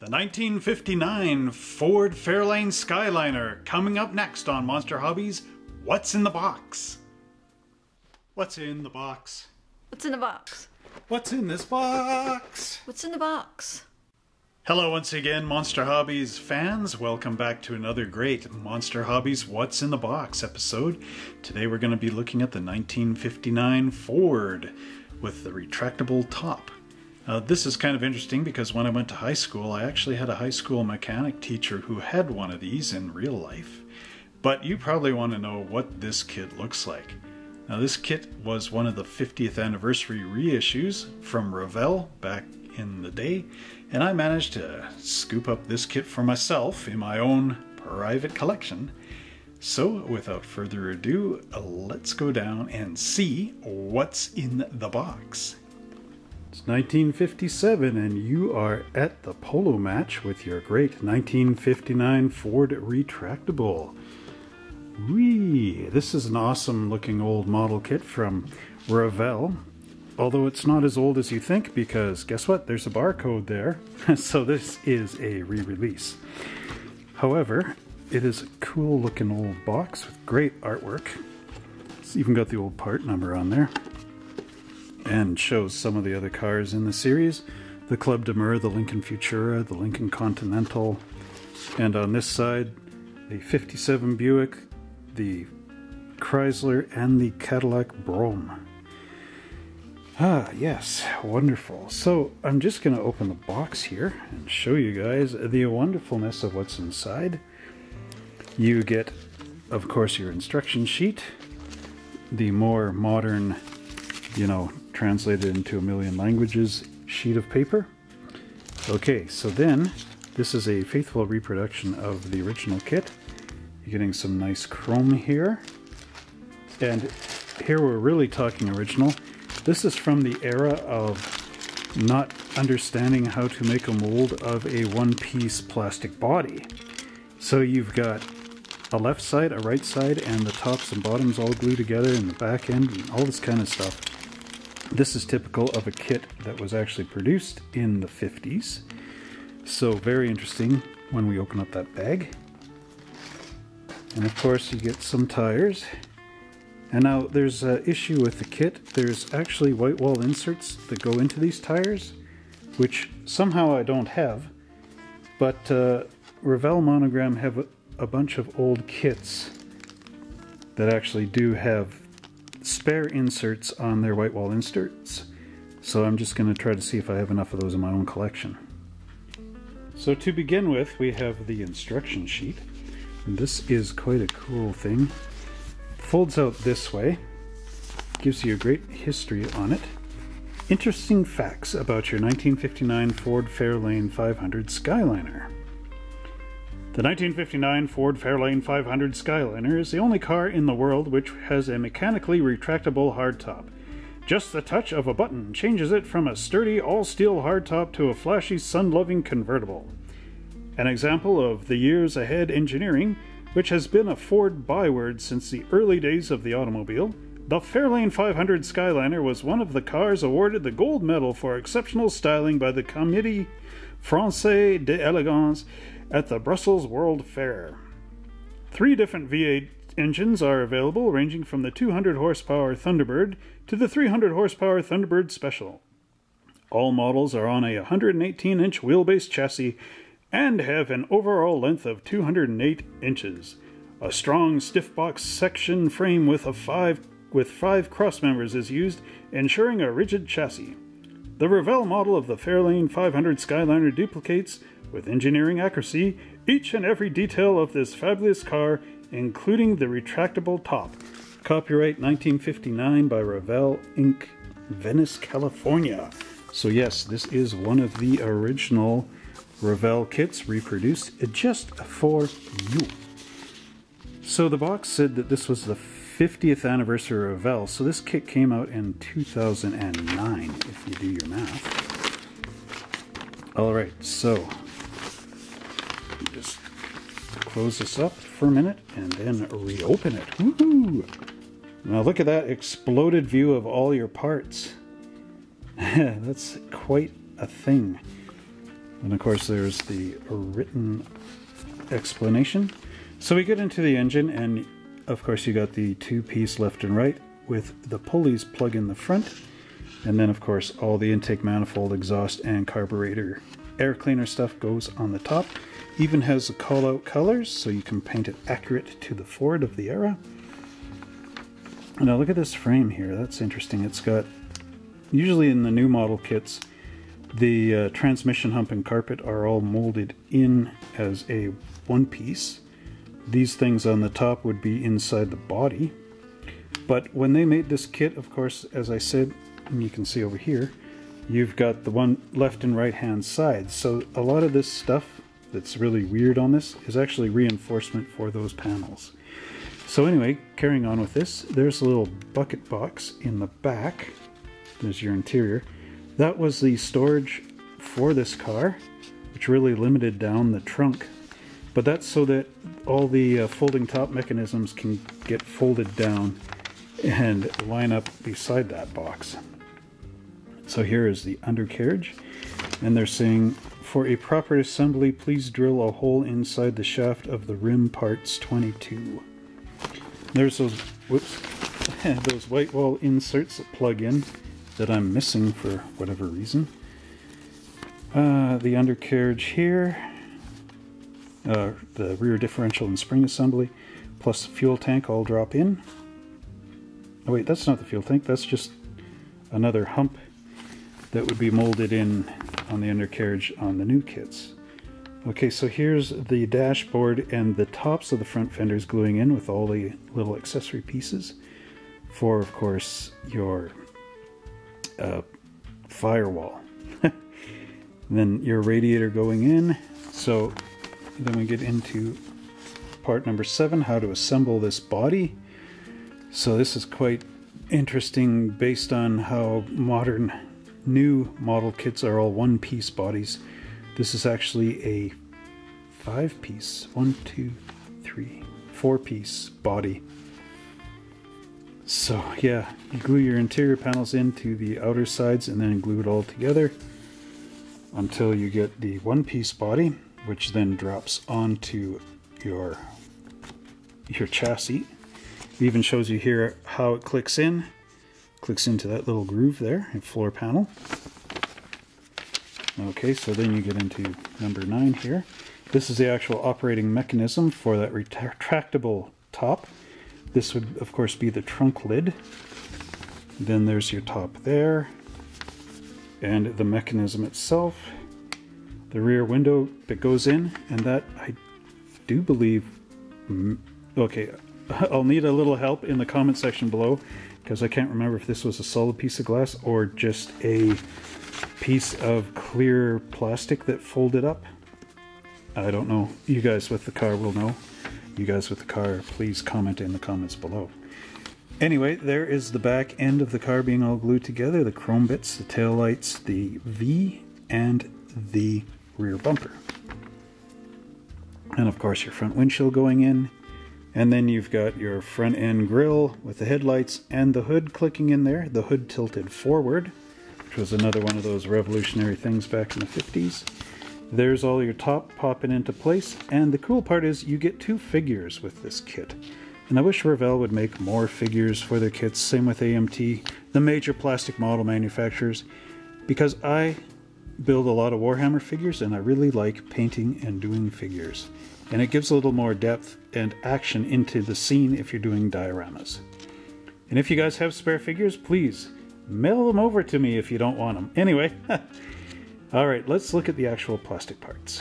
The 1959 Ford Fairlane Skyliner coming up next on Monster Hobbies What's in the Box? What's in the box? What's in the box? What's in this box? What's in the box? Hello, once again, Monster Hobbies fans. Welcome back to another great Monster Hobbies What's in the Box episode. Today we're going to be looking at the 1959 Ford with the retractable top. Uh, this is kind of interesting because when I went to high school, I actually had a high school mechanic teacher who had one of these in real life. But you probably want to know what this kit looks like. Now, this kit was one of the 50th anniversary reissues from Revell back in the day, and I managed to scoop up this kit for myself in my own private collection. So, without further ado, let's go down and see what's in the box. It's 1957, and you are at the polo match with your great 1959 Ford Retractable. Whee! This is an awesome looking old model kit from Revell. Although it's not as old as you think, because guess what? There's a barcode there. so this is a re release. However, it is a cool looking old box with great artwork. It's even got the old part number on there and shows some of the other cars in the series. The Club de Mer, the Lincoln Futura, the Lincoln Continental, and on this side, the 57 Buick, the Chrysler, and the Cadillac Brougham. Ah, yes, wonderful. So I'm just going to open the box here and show you guys the wonderfulness of what's inside. You get, of course, your instruction sheet, the more modern, you know, translated into a million languages sheet of paper. Okay, so then this is a faithful reproduction of the original kit. You're getting some nice chrome here. And here we're really talking original. This is from the era of not understanding how to make a mold of a one-piece plastic body. So you've got a left side, a right side, and the tops and bottoms all glued together, and the back end, and all this kind of stuff. This is typical of a kit that was actually produced in the 50s. So very interesting when we open up that bag. And of course you get some tires. And now there's an issue with the kit. There's actually white wall inserts that go into these tires, which somehow I don't have. But uh, Revell Monogram have a, a bunch of old kits that actually do have spare inserts on their white wall inserts. So I'm just going to try to see if I have enough of those in my own collection. So to begin with, we have the instruction sheet. And this is quite a cool thing. Folds out this way. Gives you a great history on it. Interesting facts about your 1959 Ford Fairlane 500 Skyliner. The 1959 Ford Fairlane 500 Skyliner is the only car in the world which has a mechanically retractable hardtop. Just the touch of a button changes it from a sturdy all-steel hardtop to a flashy sun-loving convertible. An example of the years ahead engineering, which has been a Ford byword since the early days of the automobile, the Fairlane 500 Skyliner was one of the cars awarded the gold medal for exceptional styling by the Comité Français d'Elegance at the Brussels World Fair. Three different V8 engines are available, ranging from the 200 horsepower Thunderbird to the 300 horsepower Thunderbird Special. All models are on a 118 inch wheelbase chassis and have an overall length of 208 inches. A strong stiff box section frame with a five with five cross members is used, ensuring a rigid chassis. The Revell model of the Fairlane 500 Skyliner duplicates with engineering accuracy each and every detail of this fabulous car, including the retractable top. Copyright 1959 by Revell Inc., Venice, California. So, yes, this is one of the original Revell kits reproduced just for you. So, the box said that this was the 50th anniversary of Revell, so this kit came out in 2009, if you do your math. Alright, so just close this up for a minute and then reopen it. Woohoo! Now look at that exploded view of all your parts. That's quite a thing. And of course, there's the written explanation. So we get into the engine, and of course, you got the two piece left and right with the pulleys plug in the front. And then, of course, all the intake manifold, exhaust, and carburetor air cleaner stuff goes on the top. Even has the call out colors, so you can paint it accurate to the Ford of the era. Now, look at this frame here. That's interesting. It's got, usually in the new model kits, the uh, transmission hump and carpet are all molded in as a one piece. These things on the top would be inside the body. But when they made this kit, of course, as I said, and you can see over here, you've got the one left and right hand side. So a lot of this stuff that's really weird on this is actually reinforcement for those panels. So anyway, carrying on with this, there's a little bucket box in the back. There's your interior. That was the storage for this car, which really limited down the trunk. But that's so that all the uh, folding top mechanisms can get folded down and line up beside that box. So here is the undercarriage, and they're saying, for a proper assembly, please drill a hole inside the shaft of the rim parts 22. There's those, whoops, those white wall inserts that plug in that I'm missing for whatever reason. Uh, the undercarriage here, uh, the rear differential and spring assembly, plus the fuel tank all drop in. Oh wait, that's not the fuel tank, that's just another hump that would be molded in on the undercarriage on the new kits. Okay, so here's the dashboard and the tops of the front fenders gluing in with all the little accessory pieces for, of course, your uh, firewall. then your radiator going in. So then we get into part number seven, how to assemble this body. So this is quite interesting based on how modern new model kits are all one piece bodies. This is actually a five piece, one, two, three, four piece body so yeah, you glue your interior panels into the outer sides and then glue it all together until you get the one-piece body, which then drops onto your your chassis. It even shows you here how it clicks in. Clicks into that little groove there, a floor panel. Okay, so then you get into number nine here. This is the actual operating mechanism for that retractable top. This would, of course, be the trunk lid. Then there's your top there. And the mechanism itself. The rear window that goes in. And that, I do believe... Okay, I'll need a little help in the comment section below. Because I can't remember if this was a solid piece of glass or just a piece of clear plastic that folded up. I don't know. You guys with the car will know you guys with the car, please comment in the comments below. Anyway, there is the back end of the car being all glued together, the chrome bits, the tail lights, the V, and the rear bumper. And of course your front windshield going in. And then you've got your front end grille with the headlights and the hood clicking in there, the hood tilted forward, which was another one of those revolutionary things back in the 50s. There's all your top popping into place, and the cool part is you get two figures with this kit. And I wish Revell would make more figures for their kits, same with AMT, the major plastic model manufacturers, because I build a lot of Warhammer figures and I really like painting and doing figures. And it gives a little more depth and action into the scene if you're doing dioramas. And if you guys have spare figures, please mail them over to me if you don't want them. Anyway, All right, let's look at the actual plastic parts.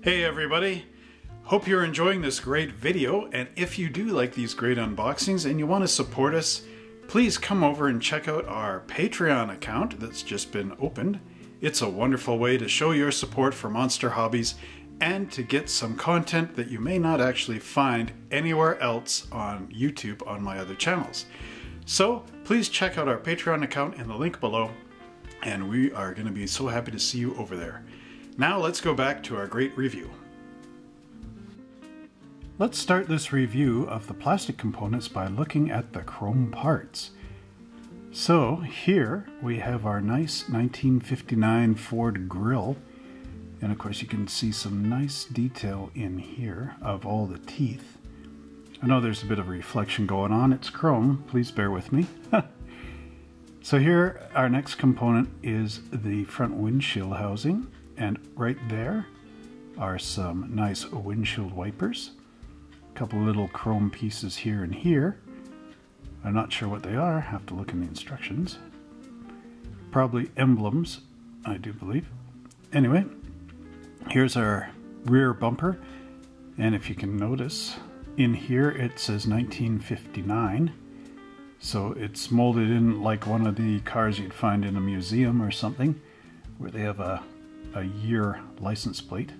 Hey everybody! Hope you're enjoying this great video, and if you do like these great unboxings and you want to support us, please come over and check out our Patreon account that's just been opened. It's a wonderful way to show your support for Monster Hobbies and to get some content that you may not actually find anywhere else on YouTube on my other channels. So please check out our Patreon account in the link below and we are going to be so happy to see you over there. Now let's go back to our great review. Let's start this review of the plastic components by looking at the chrome parts. So here we have our nice 1959 Ford grill. And of course you can see some nice detail in here of all the teeth. I know there's a bit of reflection going on. It's chrome. Please bear with me. so here our next component is the front windshield housing. And right there are some nice windshield wipers. A couple little chrome pieces here and here. I'm not sure what they are, have to look in the instructions. Probably emblems, I do believe. Anyway, here's our rear bumper, and if you can notice, in here it says 1959, so it's molded in like one of the cars you'd find in a museum or something, where they have a, a year license plate.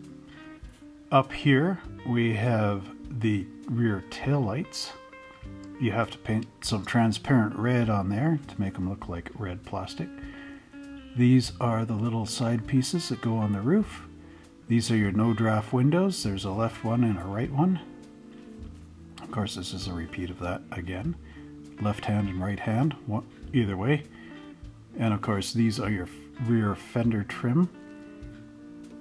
Up here we have the rear tail lights you have to paint some transparent red on there to make them look like red plastic. These are the little side pieces that go on the roof. These are your no draft windows. There's a left one and a right one. Of course, this is a repeat of that again. Left hand and right hand, either way. And of course, these are your rear fender trim.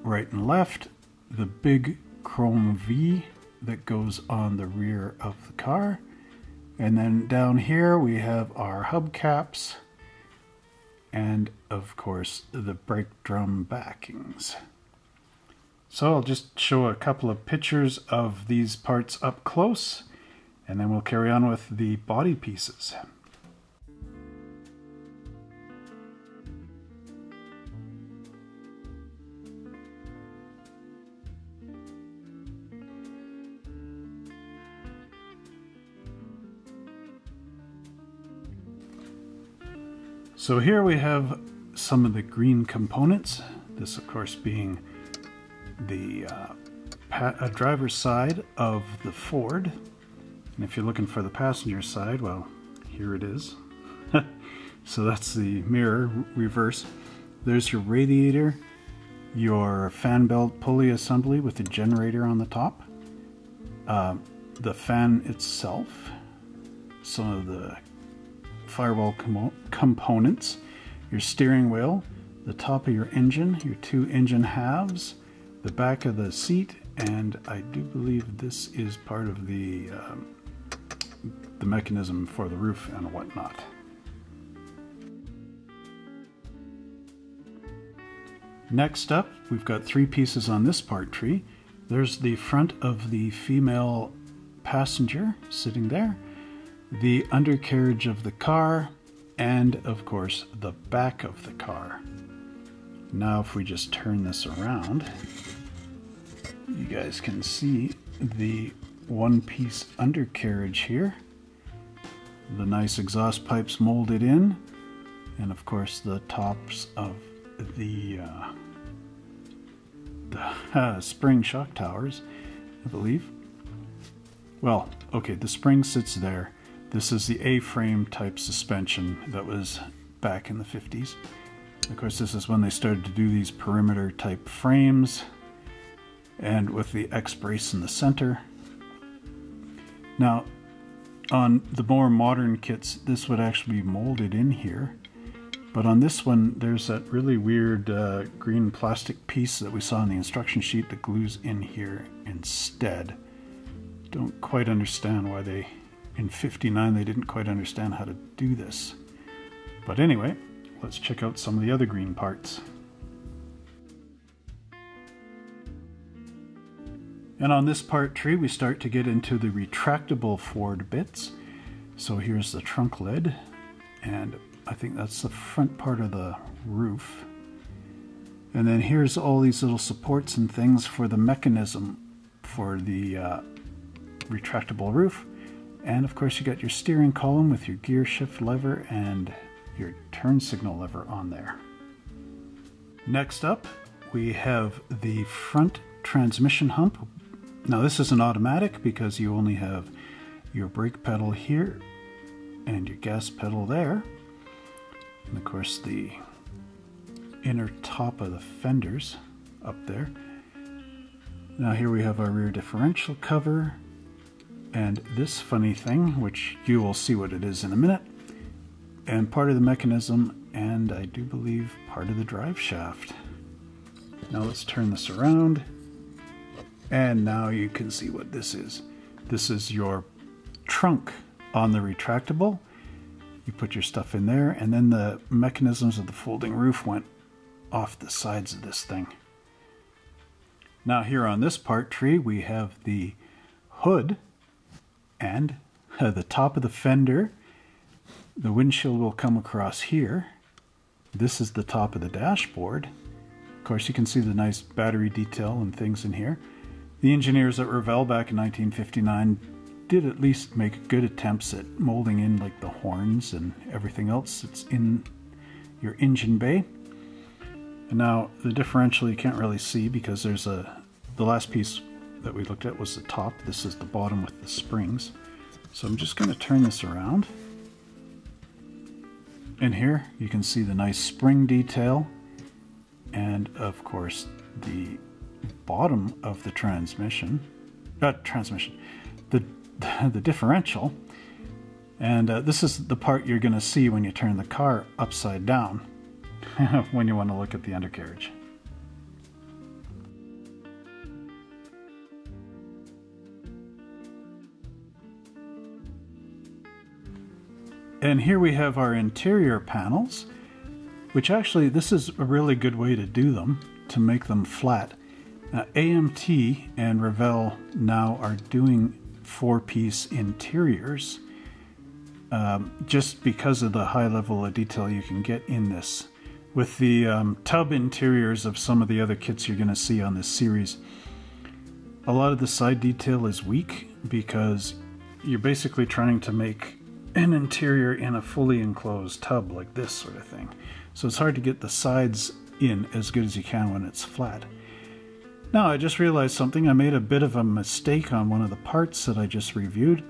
Right and left, the big chrome V that goes on the rear of the car. And then down here we have our hubcaps and of course the brake drum backings. So I'll just show a couple of pictures of these parts up close and then we'll carry on with the body pieces. So here we have some of the green components. This of course being the uh, driver's side of the Ford. And if you're looking for the passenger side, well, here it is. so that's the mirror reverse. There's your radiator, your fan belt pulley assembly with the generator on the top, uh, the fan itself, some of the firewall com components, your steering wheel, the top of your engine, your two engine halves, the back of the seat, and I do believe this is part of the um, the mechanism for the roof and whatnot. Next up, we've got three pieces on this part tree. There's the front of the female passenger sitting there the undercarriage of the car, and of course the back of the car. Now if we just turn this around, you guys can see the one-piece undercarriage here, the nice exhaust pipes molded in, and of course the tops of the, uh, the uh, spring shock towers, I believe. Well, okay, the spring sits there, this is the A-frame type suspension that was back in the 50s. Of course, this is when they started to do these perimeter type frames and with the X-brace in the center. Now, on the more modern kits, this would actually be molded in here. But on this one, there's that really weird uh, green plastic piece that we saw in the instruction sheet that glues in here instead. Don't quite understand why they in 59 they didn't quite understand how to do this. But anyway, let's check out some of the other green parts. And on this part tree we start to get into the retractable Ford bits. So here's the trunk lid and I think that's the front part of the roof. And then here's all these little supports and things for the mechanism for the uh, retractable roof. And of course you got your steering column with your gear shift lever and your turn signal lever on there. Next up, we have the front transmission hump. Now this is an automatic because you only have your brake pedal here and your gas pedal there. And of course the inner top of the fenders up there. Now here we have our rear differential cover, and this funny thing, which you will see what it is in a minute, and part of the mechanism, and I do believe part of the drive shaft. Now let's turn this around, and now you can see what this is. This is your trunk on the retractable. You put your stuff in there, and then the mechanisms of the folding roof went off the sides of this thing. Now here on this part tree, we have the hood and uh, the top of the fender. The windshield will come across here. This is the top of the dashboard. Of course, you can see the nice battery detail and things in here. The engineers at Revell back in 1959 did at least make good attempts at molding in like the horns and everything else that's in your engine bay. And now the differential you can't really see because there's a the last piece that we looked at was the top. This is the bottom with the springs. So I'm just going to turn this around. And here you can see the nice spring detail and of course the bottom of the transmission, uh, transmission, the, the differential. And uh, this is the part you're going to see when you turn the car upside down when you want to look at the undercarriage. And here we have our interior panels, which actually, this is a really good way to do them, to make them flat. Now, AMT and Revell now are doing four-piece interiors um, just because of the high level of detail you can get in this. With the um, tub interiors of some of the other kits you're going to see on this series, a lot of the side detail is weak because you're basically trying to make an interior in a fully enclosed tub like this sort of thing. So it's hard to get the sides in as good as you can when it's flat. Now I just realized something. I made a bit of a mistake on one of the parts that I just reviewed.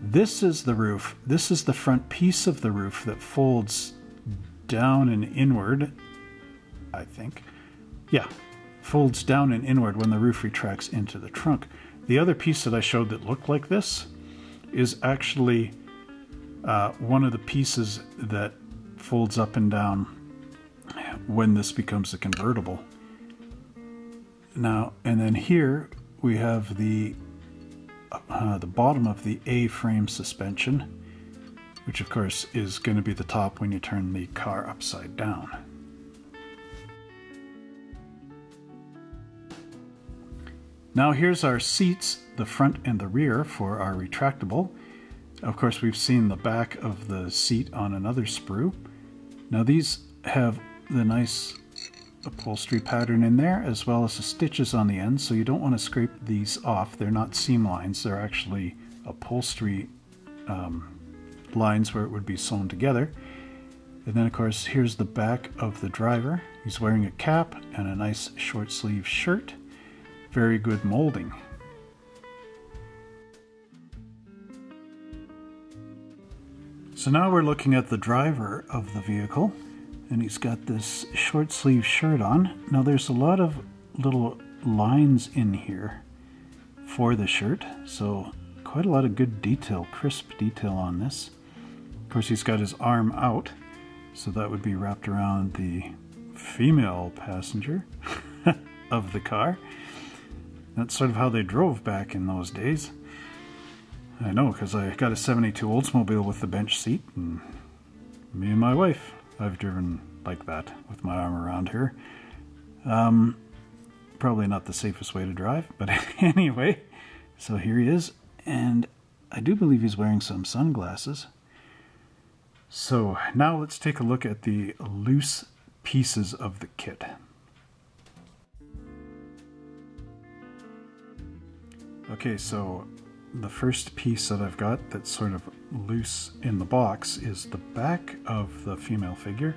This is the roof. This is the front piece of the roof that folds down and inward, I think. Yeah, folds down and inward when the roof retracts into the trunk. The other piece that I showed that looked like this is actually uh, one of the pieces that folds up and down when this becomes a convertible. Now, and then here we have the uh, the bottom of the A-frame suspension, which of course is going to be the top when you turn the car upside down. Now here's our seats, the front and the rear for our retractable. Of course, we've seen the back of the seat on another sprue. Now these have the nice upholstery pattern in there, as well as the stitches on the end, so you don't want to scrape these off. They're not seam lines, they're actually upholstery um, lines where it would be sewn together. And then, of course, here's the back of the driver. He's wearing a cap and a nice short sleeve shirt. Very good molding. So now we're looking at the driver of the vehicle and he's got this short sleeve shirt on. Now there's a lot of little lines in here for the shirt, so quite a lot of good detail, crisp detail on this. Of course he's got his arm out, so that would be wrapped around the female passenger of the car. That's sort of how they drove back in those days. I know, because I got a 72 Oldsmobile with the bench seat, and me and my wife, I've driven like that with my arm around here. Um, probably not the safest way to drive, but anyway, so here he is, and I do believe he's wearing some sunglasses. So now let's take a look at the loose pieces of the kit. Okay, so the first piece that I've got that's sort of loose in the box is the back of the female figure.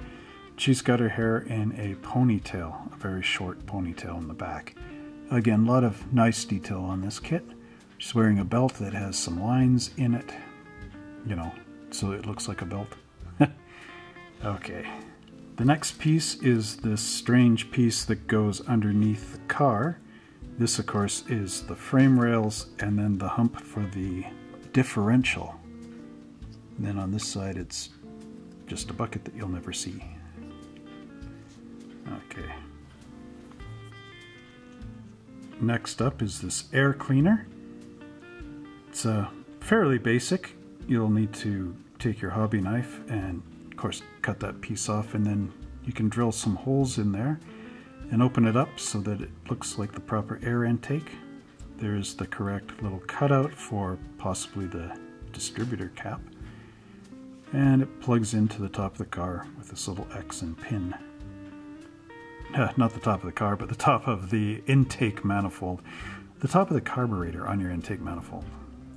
She's got her hair in a ponytail, a very short ponytail in the back. Again, a lot of nice detail on this kit. She's wearing a belt that has some lines in it, you know, so it looks like a belt. okay. The next piece is this strange piece that goes underneath the car. This, of course, is the frame rails and then the hump for the differential. And then on this side, it's just a bucket that you'll never see. Okay. Next up is this air cleaner. It's uh, fairly basic. You'll need to take your hobby knife and of course cut that piece off and then you can drill some holes in there and open it up so that it looks like the proper air intake. There's the correct little cutout for possibly the distributor cap and it plugs into the top of the car with this little X and pin. Not the top of the car, but the top of the intake manifold. The top of the carburetor on your intake manifold.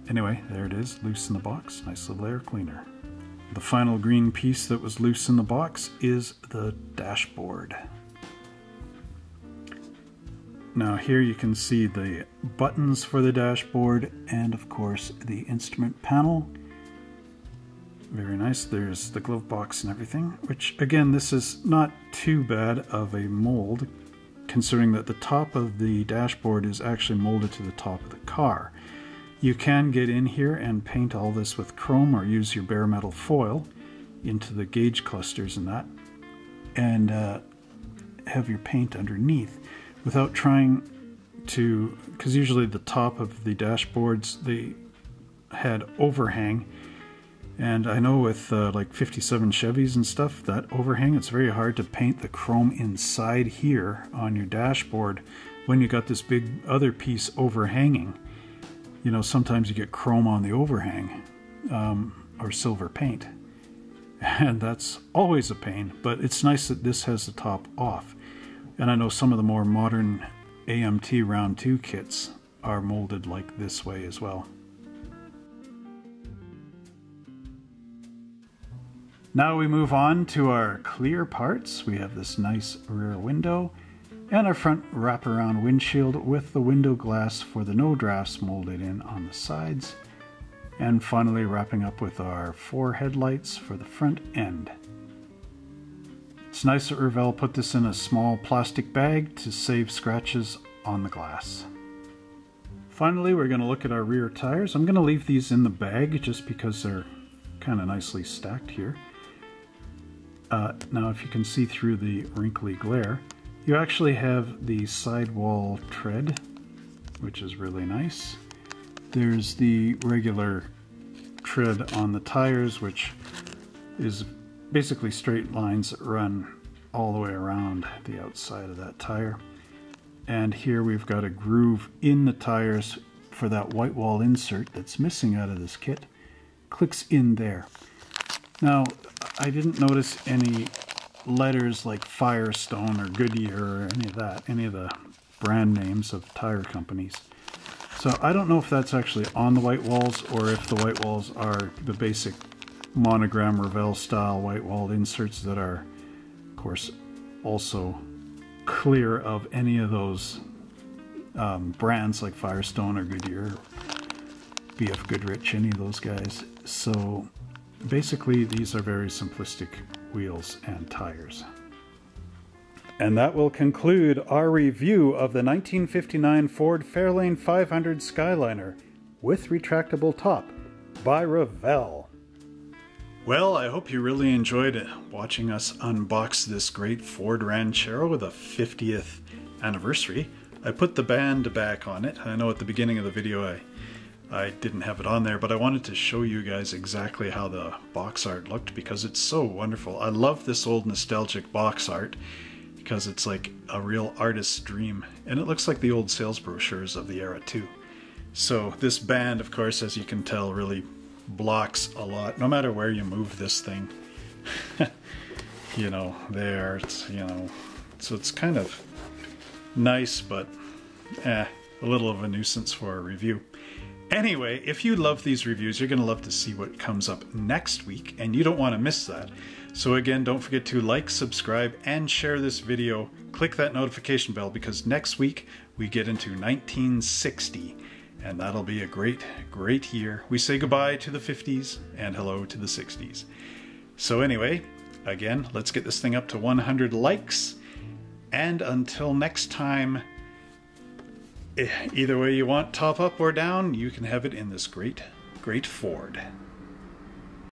Anyway, there it is, loose in the box. Nice little air cleaner. The final green piece that was loose in the box is the dashboard. Now here you can see the buttons for the dashboard and of course the instrument panel very nice. There's the glove box and everything, which again, this is not too bad of a mold, considering that the top of the dashboard is actually molded to the top of the car. You can get in here and paint all this with chrome or use your bare metal foil into the gauge clusters and that, and uh, have your paint underneath without trying to, because usually the top of the dashboards, they had overhang and I know with uh, like 57 Chevys and stuff, that overhang, it's very hard to paint the chrome inside here on your dashboard when you got this big other piece overhanging. You know, sometimes you get chrome on the overhang um, or silver paint. And that's always a pain, but it's nice that this has the top off. And I know some of the more modern AMT Round 2 kits are molded like this way as well. Now we move on to our clear parts. We have this nice rear window and our front wraparound windshield with the window glass for the no drafts molded in on the sides. And finally wrapping up with our four headlights for the front end. It's nice that Revell put this in a small plastic bag to save scratches on the glass. Finally, we're going to look at our rear tires. I'm going to leave these in the bag just because they're kind of nicely stacked here. Uh, now if you can see through the wrinkly glare, you actually have the sidewall tread, which is really nice. There's the regular tread on the tires, which is basically straight lines that run all the way around the outside of that tire. And here we've got a groove in the tires for that white wall insert that's missing out of this kit. Clicks in there. Now, I didn't notice any letters like Firestone or Goodyear or any of that, any of the brand names of tire companies. So I don't know if that's actually on the white walls or if the white walls are the basic monogram Revell style white walled inserts that are, of course, also clear of any of those um, brands like Firestone or Goodyear, BF Goodrich, any of those guys. So basically these are very simplistic wheels and tires. And that will conclude our review of the 1959 Ford Fairlane 500 Skyliner with retractable top by Revell. Well, I hope you really enjoyed watching us unbox this great Ford Ranchero, the 50th anniversary. I put the band back on it. I know at the beginning of the video I I didn't have it on there, but I wanted to show you guys exactly how the box art looked because it's so wonderful. I love this old nostalgic box art because it's like a real artist's dream. And it looks like the old sales brochures of the era too. So this band, of course, as you can tell, really blocks a lot, no matter where you move this thing. you know, there, it's, you know, so it's kind of nice, but eh, a little of a nuisance for a review. Anyway, if you love these reviews, you're going to love to see what comes up next week, and you don't want to miss that. So again, don't forget to like, subscribe, and share this video. Click that notification bell because next week we get into 1960, and that'll be a great, great year. We say goodbye to the 50s and hello to the 60s. So anyway, again, let's get this thing up to 100 likes, and until next time, Eh, either way you want, top up or down, you can have it in this great, great Ford.